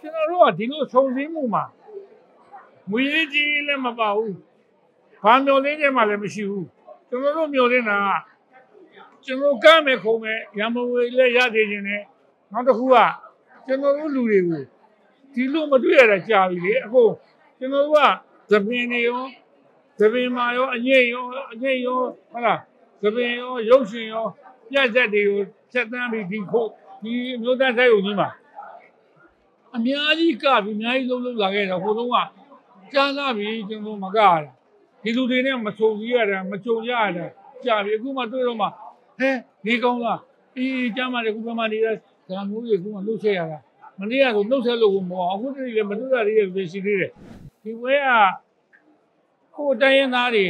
ကျွန်တော်တို့ကဒီလိုဆုံစည်းမှုမှာငွေရေးကြီးလည်းမပါဘူးဘာမျိုးလေးတွေမှလည်းမရှိဘူးကျွန်တော်တို့မျိုးလေးနာကကျွန်တော်ကမ်းမယ်ခုံမယ်ရမဝေလည်းရသေးခြင်းနဲ့နောက်တစ်ခုကကျွန်တော်တို့လူတွေကိုဒီလိုမတွေ့ရတာကြာပြီလေအခုကျွန်တော်တို့ကသပင်တွေရောသပင်မာရောအငိမ့်ရောအငိမ့်ရောဟုတ်လားသပင်ရောရုပ်ရှင်ရောပြက်ဆက်တွေကိုဆက်တန်းပြီးဒီခုဒီမျိုးသားဆိုင်ုံကြီးမှာ အများကြီးကပြီးအများကြီးလုံးလုံးလာခဲ့တော့ဟိုတုန်းကကြားလာပြီကျွန်တော်မကရတာဒီလူတွေနဲ့မဆုံကြီးရတာမကြုံရတာကြာပြီအခုမှတွေ့တော့မှဟဲဒီကောင်းလားအေးကြားမှလည်းခုမှနေတဲ့ဇာမျိုးတွေခုမှလှုပ်ဆက်ရတာမနေ့ကတော့လှုပ်ဆက်လို့မဟုတ်အခုတည်းလည်းမတွေ့ရသေးတဲ့ရှိသေးတယ်ဒီပွဲကကိုယ်တိုင်းရင်းသားတွေ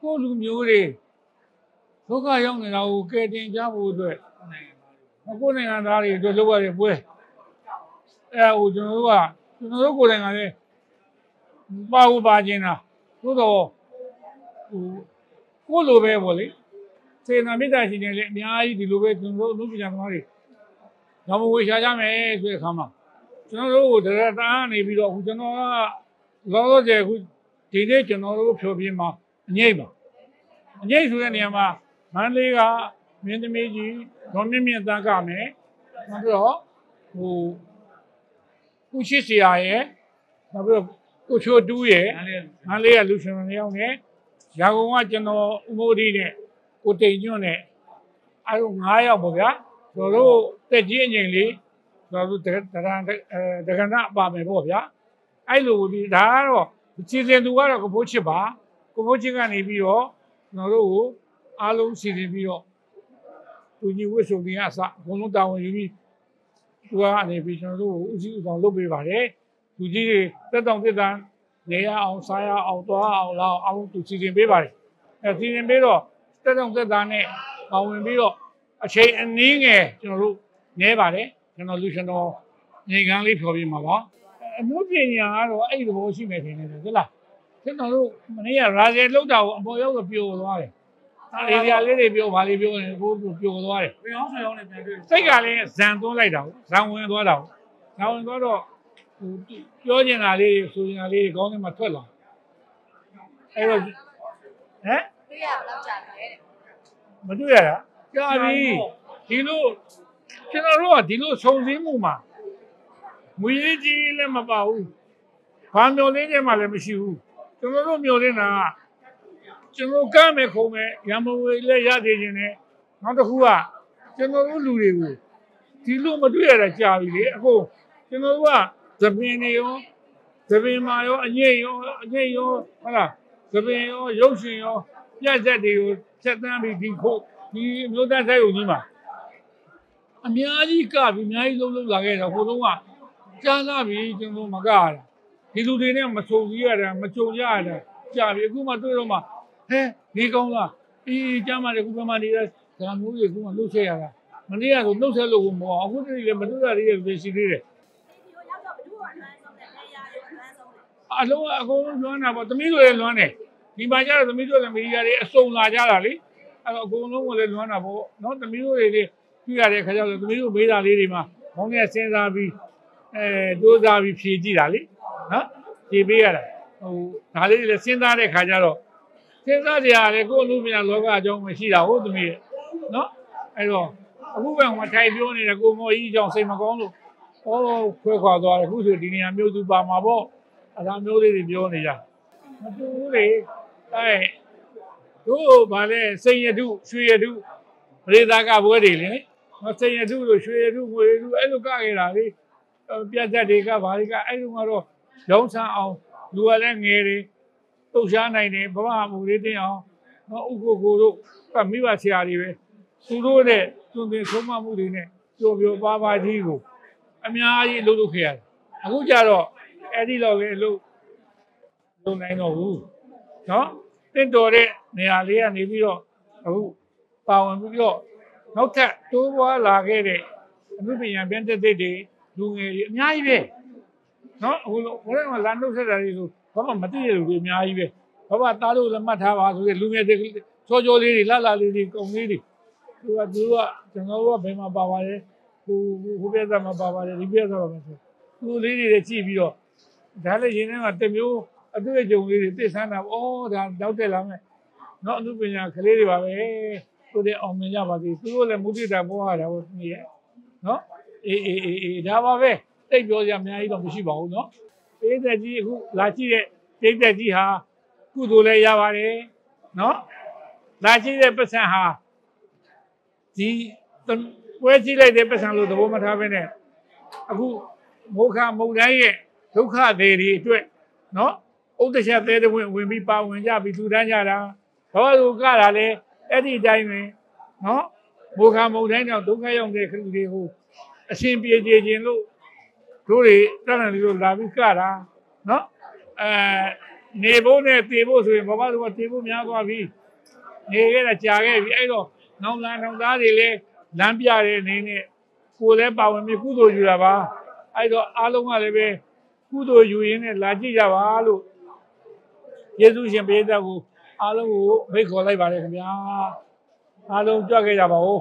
ကိုယ်လူမျိုးတွေဒုက္ခရောက်နေတာကိုကယ်တင်ကြဖို့အတွက်ကိုယ်နိုင်ငံသားတွေအတွက်လုပ်ရတဲ့ပွဲ အဲဟိုကျွန်တော်တို့ကကျွန်တော်တို့ကိုယ်တိုင်ကလည်းပါဘူးပါခြင်းတာသို့တော့ဟိုကိုလိုပဲပေါ့လေစေနာမေတ္တာရှင်တွေလည်းအများကြီးဒီလိုပဲကျွန်တော်တို့လူပညာသမားတွေဓမ္မဝေရှားကြမယ်ဆိုတဲ့အခါမှာကျွန်တော်တို့ကိုဒရတာနေပြီးတော့ဟိုကျွန်တော်ကလောလောဆယ်အခုဒီနေ့ကျွန်တော်တို့ဖြောပြမှာအငိမ့်ပါအငိမ့်ဆိုတဲ့နေရာမှာမန္တလေးကမင်းသမီးကြီးဒေါ်မြင့်မြင့်တန်းကမယ်နောက်ပြီးတော့ဟို ကုရှိဆရာရဲ့နောက်ပြီးတော့ကိုချိုတူးရဲ့ငန်းလေးကလူရှင်မယောက်နဲ့ရာကုန်ကကျွန်တော်ဥမိုးဒီနဲ့ကိုတိန်ညွန့်နဲ့အဲလို9ယောက်ပေါ့ဗျာကျွန်တော်တို့တက်ကြီးအငိမ်လေးကျွန်တော်တို့တရံအဲတက္ကနာပါမယ်ပေါ့ဗျာအဲ့လိုဒီဒါကတော့စီစဉ်သူကတော့ကဖိုးချစ်ပါကဖိုးချစ်ကနေပြီးတော့ကျွန်တော်တို့ကိုအားလုံးစီစဉ်ပြီးတော့သူကြီးဝစ်ဆုံတင်အစအကုန်လုံးတာဝန်ယူပြီး သူကနေပြီးကျွန်တော်တို့ကိုဦးစီးဦးဆောင်လုပ်ပေးပါတယ်လူကြီးတွေတက်တောင်တက်တန်းနေရအောင်စားရအောင်သွားအောင်လောက်အောင်သူစီစဉ်ပေးပါတယ်အဲစီစဉ်ပေးတော့တက်တောင်တက်တန်းနဲ့ပါဝင်ပြီးတော့အချိန်အနည်းငယ်ကျွန်တော်တို့နဲပါတယ်ကျွန်တော်လူရှင်တော်ညီကန်းလေးဖြော်ပြမှာပါအမှုပညာကတော့အဲ့ဒီသဘောရှိမယ်ထင်တယ်ဟုတ်လားကျွန်တော်တို့မနေ့ကရာဇယ်လောက်တာကိုအပေါ်ရောက်တော့ပြိုသွားတယ် အေရီယာလေးတွေပြောဗာလေးပြောနေကိုပြိုသွားတယ်ဘယ်အောင်ဆွေအောင်နဲ့ပြန်တွေ့စိတ်ကလည်းဇံသွန်းလိုက်တာကိုဇံဝင်သွားတာကိုဇံဝင်သွားတော့ဟိုပြောချင်တာလေးတွေဆိုချင်တာလေးတွေခေါင်းထဲမှာထွက်လာအဲ့တော့ဟမ်တွေ့ရဘယ်လောက်ကြာလဲတဲ့မတွေ့ရတာကြာပြီဒီလိုကျွန်တော်တို့ကဒီလိုဆုံစည်းမှုမှာငွေရေးကြီးလည်းမပါဘူးဘာမျိုးလေးတွေမှလည်းမရှိဘူးကျွန်တော်တို့မျိုးလေးနာက ကျွန်တော်ကမ်းမယ်ခုံမယ်ရမဝေလည်းရသေးခြင်းနဲ့နောက်တစ်ခုကကျွန်တော်တို့လူတွေကိုဒီလိုမတွေ့ရတာကြာပြီလေအခုကျွန်တော်တို့ကသပင်တွေရောသပင်မာရောအငိမ့်ရောအငိမ့်ရောဟုတ်လားသပင်ရောရုပ်ရှင်ရောပြက်ဆက်တွေကိုဆက်တန်းပြီးဒီခုဒီအမျိုးသားဆိုင်ုံကြီးမှာအများကြီးကပြီးအများကြီးလုံးလုံးလာခဲ့တော့ဟိုတုန်းကကြားလာပြီကျွန်တော်မကရတာဒီလူတွေနဲ့မဆုံစည်းရတာမကြုံရတာကြာပြီအခုမှတွေ့တော့မှ ဟဲဒီကောင်းလားအေးကြားမှလည်းခုမှနေတဲ့ဇာမျိုးတွေခုမှလှုပ်ဆက်ရတာမနေ့ကတော့နှုတ်ဆက်လို့မဟုတ်အခုတည်းလည်းမတွေ့ရသေးရဲ့ရှိသေးတယ်ဒီလိုရောက်တော့ဘယ်သူ့ကိုအမှန်ဆုံးလဲနေရာတွေအမှန်ဆုံးလဲအလုံးအကုန်လုံးလွမ်းတာပေါ့သမီးတို့လည်းလွမ်းတယ်ဒီမှာကျတော့သမီးတို့လည်းမီဒီယာတွေအစုံလာကြတာလေအဲ့တော့အကုန်လုံးကလည်းလွမ်းတာပေါ့နော်သမီးတို့တွေလည်းတွေ့ရတဲ့ခါကျတော့သမီးတို့မေးတာလေးတွေမှာခေါင်းထဲစဉ်းစားပြီးအဲဒိုးစားပြီးဖြေကြည့်တာလေနော်ဖြေပေးရတာဟိုဒါလေးတွေလည်းစဉ်းစားတဲ့ခါကျတော့ စဉ်းစားကြရတယ်ကိုယ်လူမြန်လောကအကြောင်းမရှိတာဟုတ်သမီးရဲ့နော်အဲ့တော့အခုပဲဟိုထိုင်ပြောနေတယ်ကိုမော်ကြီးအကြောင်းစိတ်မကောင်းလို့ဟောခွဲခွာသွားတယ်အခုဆိုဒီနေရာမျိုးသူပါမှာပေါ့အသာမျိုးလေးတွေပြောနေကြမတူဘူးလေအဲတို့ဗာလဲစိန်ရတုရွှေရတုပရိသတ်ကဘွဲတွေလေမစိန်ရတုလို့ရွှေရတုငွေရတုအဲ့လိုကခဲ့တာလေပြတ်သက်တွေကဗာတွေကအဲ့လိုကတော့ရောင်းဆန်းအောင်လူကလည်းငယ်တွေ တုတ်ရှားနိုင်တယ်ဘဝမှုလေးတင်အောင်နော်ဥက္ကိုကိုတို့ကမိဘဆရာတွေပဲသူတို့နဲ့သွန်သင်ဆုံးမမှုတွေနဲ့ပျော်ပျော်ပါပါကြီးကိုအများကြီးလှုပ်လို့ခဲ့ရတယ်အခုကျတော့အဲ့ဒီတော့လေလှုပ်လုံနိုင်တော့ဘူးနော်တင့်တော်တဲ့နေရာလေးကနေပြီးတော့အခုပါဝင်ပြီးတော့နောက်ထပ်တိုးပွားလာခဲ့တဲ့အမှုပညာပြန်တက်တဲ့တွေလူငယ်တွေအများကြီးပဲနော်အခုလိုဘယ်တော့မှလာနှုတ်ဆက်တာတွေဆို ဘာမှမသိရလို့အများကြီးပဲဘာမှတားလို့လည်းမှတ်ထားပါဆိုတဲ့လူငယ်တွေချောချောလေးတွေလှလှလေးတွေကုံလေးတွေသူကသူကကျွန်တော်တို့ကဘယ်မှာပါပါလဲဟိုဟိုပြဿနာမပါပါတယ်ဒီပြဿနာပါမယ်ဆိုသူလေးတွေကြည့်ပြီးတော့ဒါလည်းရင်းထဲမှာတစ်မျိုးအတွေ့အကြုံလေးတွေသိဆန်းတာဩဒါတောက်တက်လာမယ်နော်အမှုပညာကလေးတွေပါပဲသူတွေအောင်မြင်ကြပါစေသူတို့လည်းမုဒိတာမောဟတာကိုသိရဲ့နော်အေးအေးအေးအေးဒါပါပဲတိတ်ပြောစရာအများကြီးတော့မရှိပါဘူးနော် ပေးသက်ကြီးအခုလာကြည့်တဲ့တိတ်သက်ကြီးဟာကုသိုလ်လည်းရပါတယ်နော်လာကြည့်တဲ့ပတ်စံဟာဒီပွဲကြည့်လိုက်တဲ့ပတ်စံလို့သဘောမထားဘဲနဲ့အခုမောခမုံတိုင်းရဲ့ဒုက္ခတွေတွေအတွက်နော်ဥဒ္ဒရှသေးတဲ့ဝင်ဝင်ပြီးပါဝင်ကြပြီးထူတန်းကြတာဘာလို့ကတာလဲအဲ့ဒီအတိုင်းပဲနော်မောခမုံတိုင်းတော့ဒုက္ခရောက်တဲ့ခလူတွေကိုအရှင်ပြေကြခြင်းလို့ တို့တွေတဏ္ဍာရီလို့လာပြီးကတာနော်အဲနေဖို့နဲ့တည်ဖို့ဆိုရင်ဘဝတို့ကတည်ဖို့များသွားပြီနေခဲ့တာကြာခဲ့ပြီအဲ့တော့နောင်လာနောင်သားတွေလည်းလမ်းပြတဲ့အနေနဲ့ကိုယ်လည်းပါဝင်ပြီးကုသိုလ်ယူတာပါအဲ့တော့အားလုံးကလည်းပဲကုသိုလ်ယူရင်းနဲ့လာကြည့်ကြပါလို့ယေရှုရှင်ဘုရားကိုအားလုံးကိုဖိတ်ခေါ်လိုက်ပါတယ်ခင်ဗျာအားလုံးကြွခဲ့ကြပါဦး